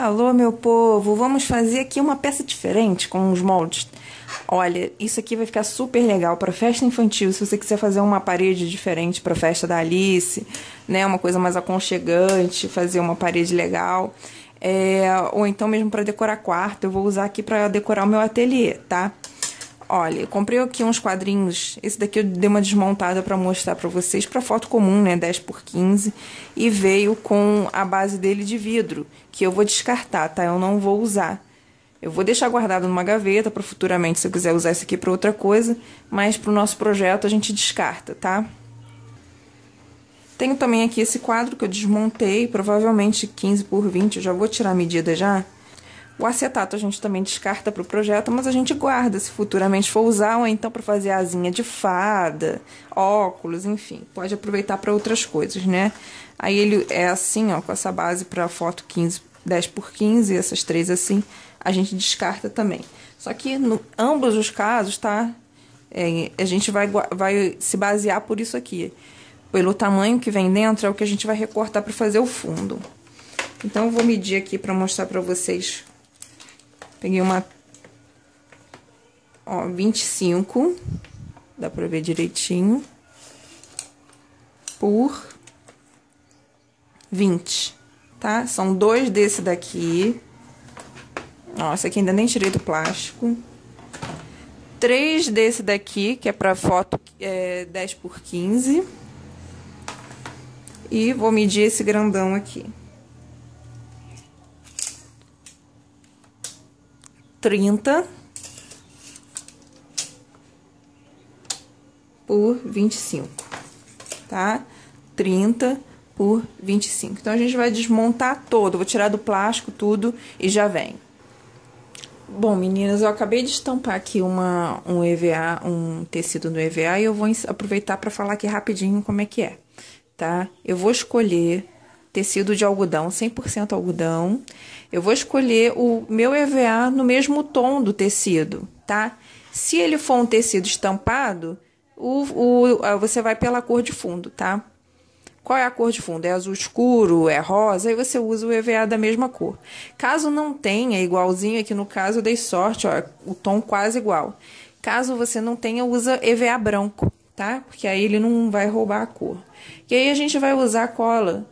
Alô, meu povo, vamos fazer aqui uma peça diferente com os moldes. Olha, isso aqui vai ficar super legal para festa infantil. Se você quiser fazer uma parede diferente para festa da Alice, né, uma coisa mais aconchegante, fazer uma parede legal, é, ou então mesmo para decorar quarto, eu vou usar aqui para decorar o meu ateliê, tá? Olha, eu comprei aqui uns quadrinhos. Esse daqui eu dei uma desmontada para mostrar para vocês, para foto comum, né, 10 por 15, e veio com a base dele de vidro, que eu vou descartar, tá? Eu não vou usar. Eu vou deixar guardado numa gaveta para futuramente, se eu quiser usar isso aqui para outra coisa, mas para o nosso projeto a gente descarta, tá? Tenho também aqui esse quadro que eu desmontei, provavelmente 15 por 20, eu já vou tirar a medida já. O acetato a gente também descarta para o projeto, mas a gente guarda se futuramente for usar, ou então para fazer asinha de fada, óculos, enfim. Pode aproveitar para outras coisas, né? Aí ele é assim, ó, com essa base para foto 15, 10 por 15, essas três assim, a gente descarta também. Só que no ambos os casos, tá? É, a gente vai, vai se basear por isso aqui. Pelo tamanho que vem dentro é o que a gente vai recortar para fazer o fundo. Então, eu vou medir aqui para mostrar para vocês Peguei uma, ó, 25, dá pra ver direitinho, por 20, tá? São dois desse daqui. Ó, esse aqui ainda nem tirei do plástico. Três desse daqui, que é pra foto é, 10 por 15. E vou medir esse grandão aqui. 30 por 25, tá? 30 por 25. Então, a gente vai desmontar todo, vou tirar do plástico tudo e já vem. Bom, meninas, eu acabei de estampar aqui uma, um EVA, um tecido no EVA e eu vou aproveitar para falar aqui rapidinho como é que é, tá? Eu vou escolher tecido de algodão, 100% algodão. Eu vou escolher o meu EVA no mesmo tom do tecido, tá? Se ele for um tecido estampado, o, o, você vai pela cor de fundo, tá? Qual é a cor de fundo? É azul escuro? É rosa? Aí você usa o EVA da mesma cor. Caso não tenha, igualzinho aqui no caso, eu dei sorte, ó, o tom quase igual. Caso você não tenha, usa EVA branco, tá? Porque aí ele não vai roubar a cor. E aí a gente vai usar cola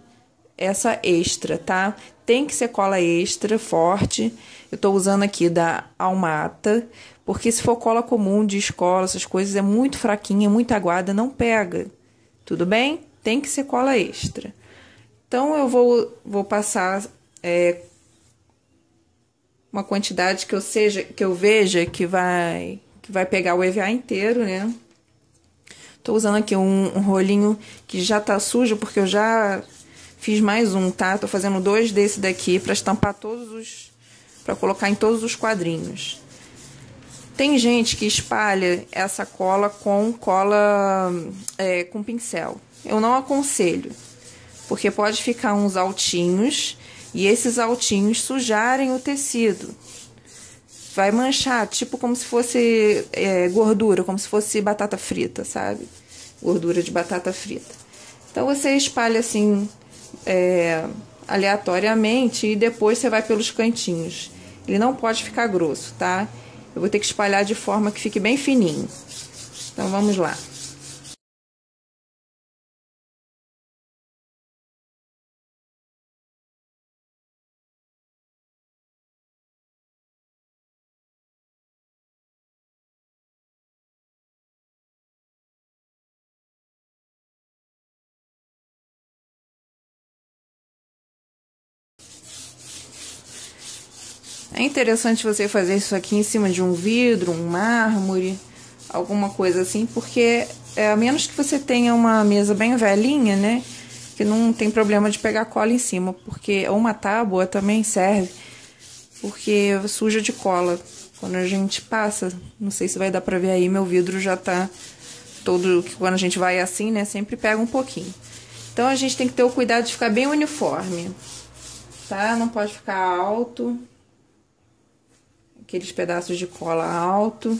essa extra, tá? Tem que ser cola extra, forte. Eu tô usando aqui da Almata, porque se for cola comum de escola, essas coisas, é muito fraquinha, muito aguada, não pega. Tudo bem? Tem que ser cola extra. Então, eu vou, vou passar é, uma quantidade que eu, seja, que eu veja que vai, que vai pegar o EVA inteiro, né? Tô usando aqui um, um rolinho que já tá sujo, porque eu já Fiz mais um, tá? Tô fazendo dois desse daqui para estampar todos os... para colocar em todos os quadrinhos. Tem gente que espalha essa cola com cola é, com pincel. Eu não aconselho, porque pode ficar uns altinhos e esses altinhos sujarem o tecido. Vai manchar, tipo como se fosse é, gordura, como se fosse batata frita, sabe? Gordura de batata frita. Então você espalha assim é, aleatoriamente e depois você vai pelos cantinhos. Ele não pode ficar grosso, tá? Eu vou ter que espalhar de forma que fique bem fininho. Então vamos lá. É interessante você fazer isso aqui em cima de um vidro, um mármore, alguma coisa assim, porque é, a menos que você tenha uma mesa bem velhinha, né? Que não tem problema de pegar cola em cima, porque uma tábua também serve, porque suja de cola. Quando a gente passa, não sei se vai dar pra ver aí, meu vidro já tá todo, quando a gente vai assim, né, sempre pega um pouquinho. Então a gente tem que ter o cuidado de ficar bem uniforme, tá? Não pode ficar alto aqueles pedaços de cola alto.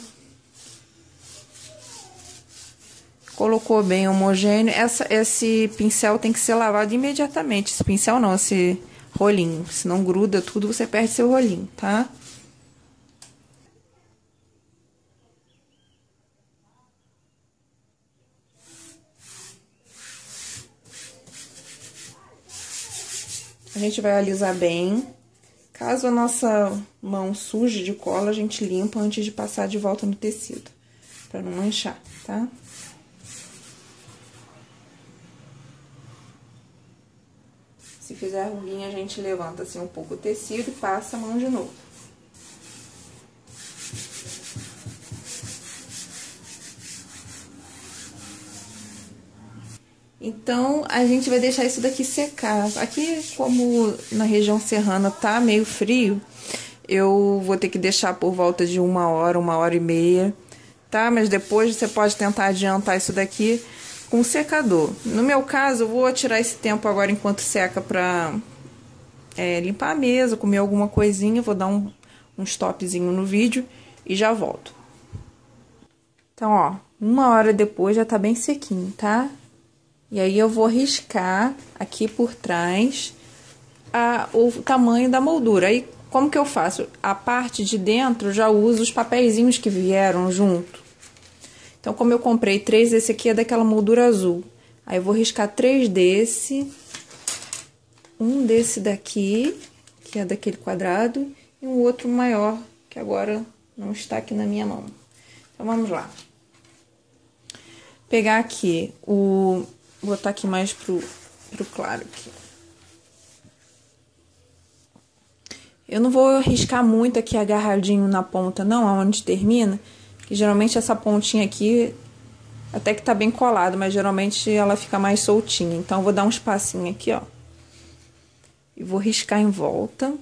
Colocou bem homogêneo. Essa, esse pincel tem que ser lavado imediatamente. Esse pincel não, esse rolinho. Se não gruda tudo, você perde seu rolinho, tá? A gente vai alisar bem. Caso a nossa mão suje de cola, a gente limpa antes de passar de volta no tecido, para não manchar, tá? Se fizer ruguinha, a gente levanta assim um pouco o tecido e passa a mão de novo. Então, a gente vai deixar isso daqui secar. Aqui, como na região serrana tá meio frio, eu vou ter que deixar por volta de uma hora, uma hora e meia, tá? Mas depois você pode tentar adiantar isso daqui com secador. No meu caso, eu vou tirar esse tempo agora enquanto seca pra é, limpar a mesa, comer alguma coisinha, vou dar um, um stopzinho no vídeo e já volto. Então, ó, uma hora depois já tá bem sequinho, tá? E aí eu vou riscar aqui por trás a, o tamanho da moldura. Aí como que eu faço? A parte de dentro já uso os papeizinhos que vieram junto. Então, como eu comprei três, esse aqui é daquela moldura azul. Aí eu vou riscar três desse, um desse daqui, que é daquele quadrado, e um outro maior, que agora não está aqui na minha mão. Então, vamos lá. Pegar aqui o... Vou botar aqui mais pro, pro claro aqui. Eu não vou riscar muito aqui agarradinho na ponta, não, aonde termina, que geralmente essa pontinha aqui até que tá bem colado, mas geralmente ela fica mais soltinha. Então, eu vou dar um espacinho aqui, ó. E vou riscar em volta.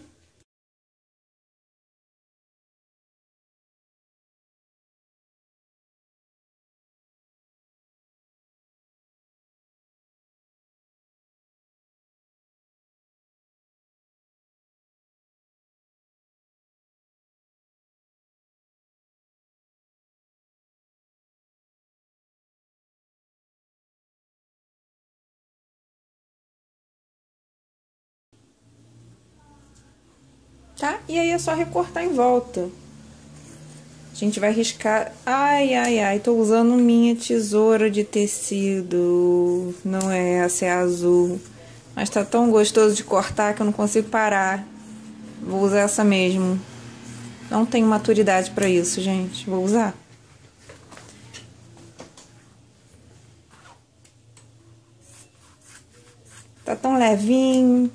Tá? E aí é só recortar em volta. A gente vai riscar... Ai, ai, ai, tô usando minha tesoura de tecido. Não é essa, é azul. Mas tá tão gostoso de cortar que eu não consigo parar. Vou usar essa mesmo. Não tenho maturidade pra isso, gente. Vou usar. Tá tão levinho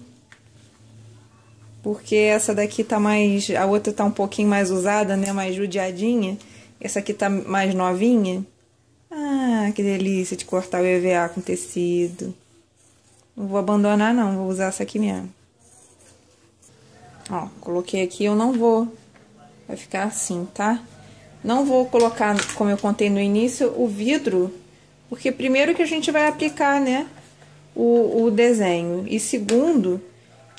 porque essa daqui tá mais. A outra tá um pouquinho mais usada, né? Mais judiadinha. Essa aqui tá mais novinha. Ah, que delícia de cortar o EVA com tecido. Não vou abandonar, não. Vou usar essa aqui mesmo. Ó, coloquei aqui. Eu não vou. Vai ficar assim, tá? Não vou colocar, como eu contei no início, o vidro. Porque primeiro que a gente vai aplicar, né? O, o desenho. E segundo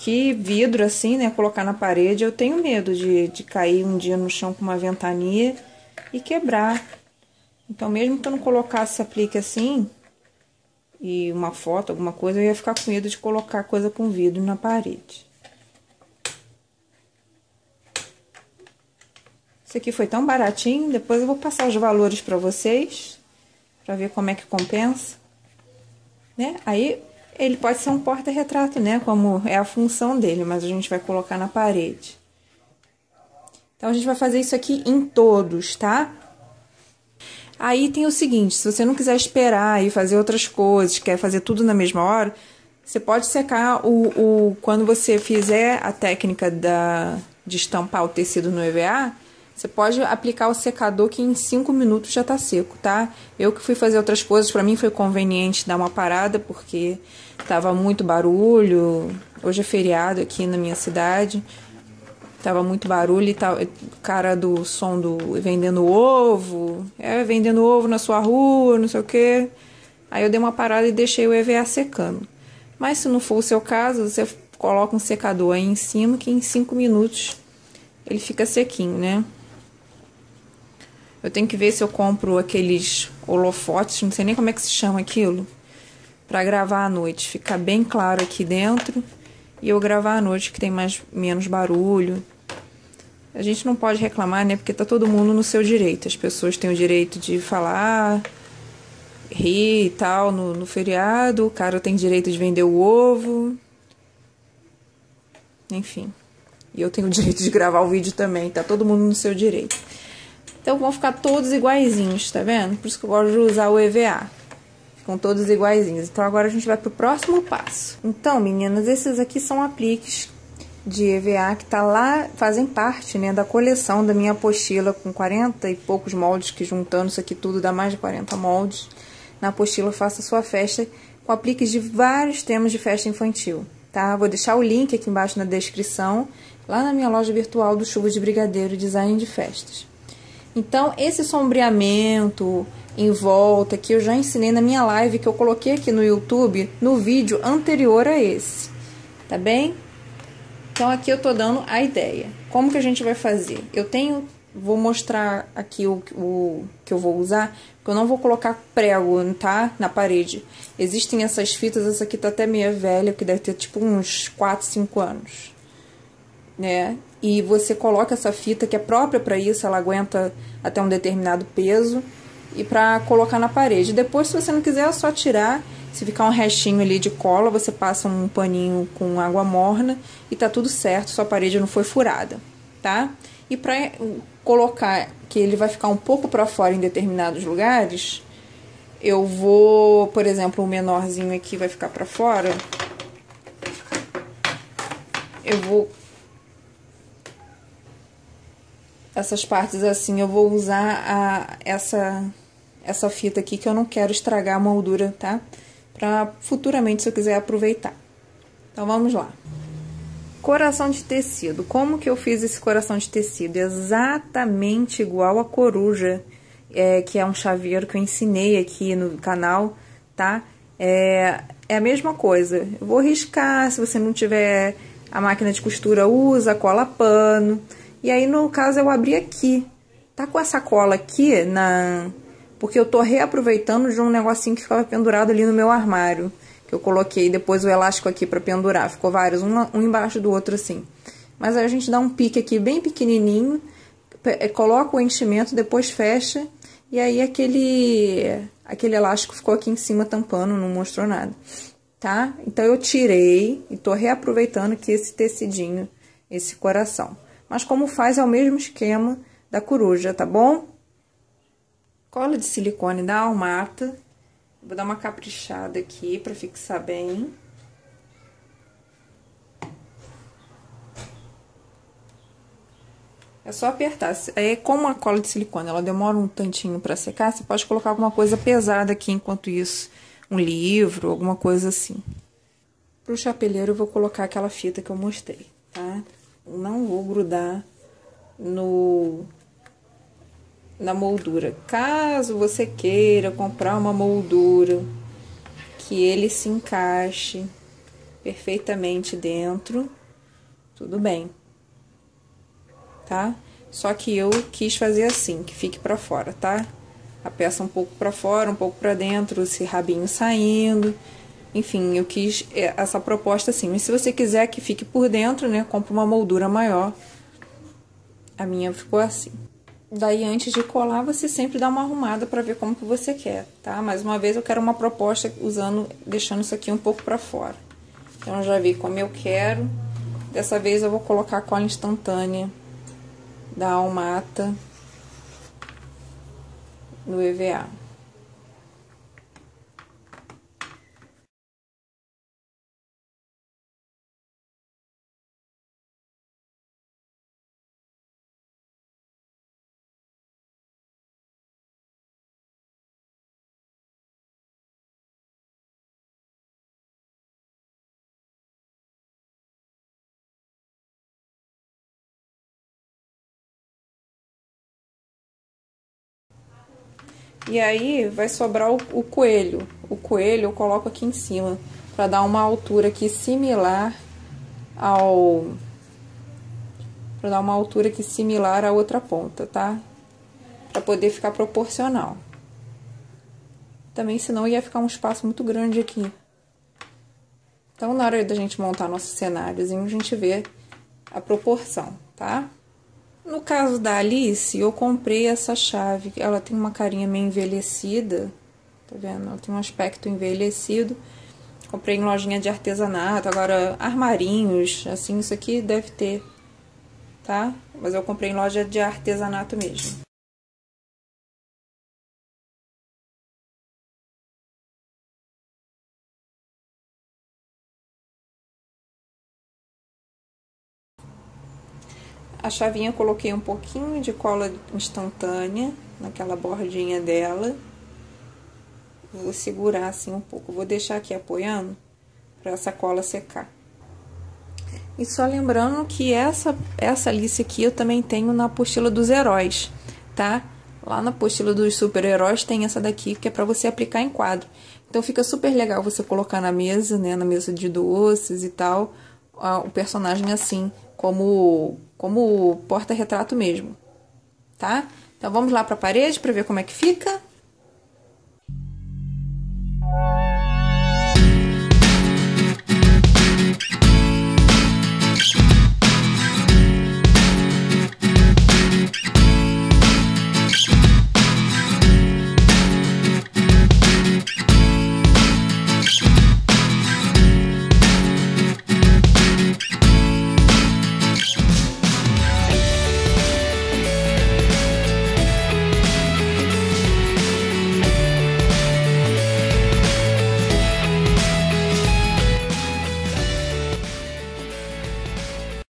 que vidro assim, né, colocar na parede, eu tenho medo de, de cair um dia no chão com uma ventania e quebrar. Então, mesmo que eu não colocasse aplique assim, e uma foto, alguma coisa, eu ia ficar com medo de colocar coisa com vidro na parede. Esse aqui foi tão baratinho, depois eu vou passar os valores para vocês, para ver como é que compensa, né? Aí, ele pode ser um porta-retrato, né? Como é a função dele, mas a gente vai colocar na parede. Então, a gente vai fazer isso aqui em todos, tá? Aí tem o seguinte, se você não quiser esperar e fazer outras coisas, quer fazer tudo na mesma hora, você pode secar o, o quando você fizer a técnica da, de estampar o tecido no EVA, você pode aplicar o secador que em 5 minutos já tá seco, tá? Eu que fui fazer outras coisas, para mim foi conveniente dar uma parada, porque tava muito barulho. Hoje é feriado aqui na minha cidade. Tava muito barulho e tal. Cara do som do vendendo ovo. É, vendendo ovo na sua rua, não sei o quê. Aí eu dei uma parada e deixei o EVA secando. Mas se não for o seu caso, você coloca um secador aí em cima que em 5 minutos ele fica sequinho, né? Eu tenho que ver se eu compro aqueles holofotes, não sei nem como é que se chama aquilo, para gravar à noite. Ficar bem claro aqui dentro e eu gravar à noite, que tem mais menos barulho. A gente não pode reclamar, né? Porque tá todo mundo no seu direito. As pessoas têm o direito de falar, rir e tal no, no feriado, o cara tem direito de vender o ovo. Enfim. E eu tenho o direito de gravar o vídeo também, tá todo mundo no seu direito. Então vão ficar todos iguaizinhos, tá vendo? Por isso que eu gosto de usar o EVA. Ficam todos iguaizinhos. Então agora a gente vai pro próximo passo. Então, meninas, esses aqui são apliques de EVA que tá lá, fazem parte, né, da coleção da minha apostila com 40 e poucos moldes, que juntando isso aqui tudo dá mais de 40 moldes. Na apostila Faça Sua Festa, com apliques de vários temas de festa infantil, tá? Vou deixar o link aqui embaixo na descrição, lá na minha loja virtual do Chuva de Brigadeiro Design de Festas. Então, esse sombreamento em volta que eu já ensinei na minha live que eu coloquei aqui no YouTube, no vídeo anterior a esse, tá bem? Então, aqui eu tô dando a ideia. Como que a gente vai fazer? Eu tenho, vou mostrar aqui o, o que eu vou usar, porque eu não vou colocar prego, tá? Na parede. Existem essas fitas, essa aqui tá até meio velha, que deve ter tipo uns 4, 5 anos, né? E você coloca essa fita que é própria para isso, ela aguenta até um determinado peso e para colocar na parede. Depois, se você não quiser, é só tirar. Se ficar um restinho ali de cola, você passa um paninho com água morna e tá tudo certo, sua parede não foi furada, tá? E para colocar que ele vai ficar um pouco para fora em determinados lugares, eu vou, por exemplo, o menorzinho aqui vai ficar para fora. Eu vou essas partes assim, eu vou usar a, essa, essa fita aqui que eu não quero estragar a moldura, tá? Pra futuramente, se eu quiser aproveitar. Então, vamos lá. Coração de tecido. Como que eu fiz esse coração de tecido? Exatamente igual a coruja, é, que é um chaveiro que eu ensinei aqui no canal, tá? É, é a mesma coisa. Eu vou riscar, se você não tiver a máquina de costura, usa, cola pano. E aí, no caso, eu abri aqui. Tá com essa cola aqui na... Porque eu tô reaproveitando de um negocinho que ficava pendurado ali no meu armário. Que eu coloquei depois o elástico aqui pra pendurar. Ficou vários, um, um embaixo do outro assim. Mas a gente dá um pique aqui bem pequenininho. É, coloca o enchimento, depois fecha. E aí aquele, aquele elástico ficou aqui em cima tampando, não mostrou nada. Tá? Então eu tirei e tô reaproveitando aqui esse tecidinho, esse coração mas como faz é o mesmo esquema da coruja, tá bom? Cola de silicone da Almata. Vou dar uma caprichada aqui para fixar bem. É só apertar. É como a cola de silicone, ela demora um tantinho para secar, você pode colocar alguma coisa pesada aqui enquanto isso, um livro, alguma coisa assim. Pro chapeleiro eu vou colocar aquela fita que eu mostrei, tá? Não vou grudar no na moldura. Caso você queira comprar uma moldura que ele se encaixe perfeitamente dentro, tudo bem. Tá? Só que eu quis fazer assim, que fique para fora, tá? A peça um pouco para fora, um pouco para dentro, esse rabinho saindo. Enfim, eu quis é, essa proposta assim. Mas se você quiser que fique por dentro, né? Compre uma moldura maior. A minha ficou assim. Daí, antes de colar, você sempre dá uma arrumada para ver como que você quer, tá? Mais uma vez, eu quero uma proposta usando, deixando isso aqui um pouco para fora. Então, eu já vi como eu quero. Dessa vez, eu vou colocar a cola instantânea da Almata no EVA. E aí vai sobrar o, o coelho. O coelho eu coloco aqui em cima para dar uma altura aqui similar ao para dar uma altura aqui similar à outra ponta, tá? Para poder ficar proporcional. Também senão ia ficar um espaço muito grande aqui. Então, na hora da gente montar nosso cenáriozinho, a gente vê a proporção, tá? No caso da Alice, eu comprei essa chave. Ela tem uma carinha meio envelhecida, tá vendo? Ela tem um aspecto envelhecido. Comprei em lojinha de artesanato, agora armarinhos, assim, isso aqui deve ter, tá? Mas eu comprei em loja de artesanato mesmo. A chavinha eu coloquei um pouquinho de cola instantânea naquela bordinha dela. Vou segurar assim um pouco. Vou deixar aqui apoiando para essa cola secar. E só lembrando que essa, essa Alice aqui eu também tenho na apostila dos heróis, tá? Lá na apostila dos super-heróis tem essa daqui que é para você aplicar em quadro. Então fica super legal você colocar na mesa, né? Na mesa de doces e tal, o personagem assim, como como porta-retrato mesmo, tá? Então vamos lá para a parede para ver como é que fica.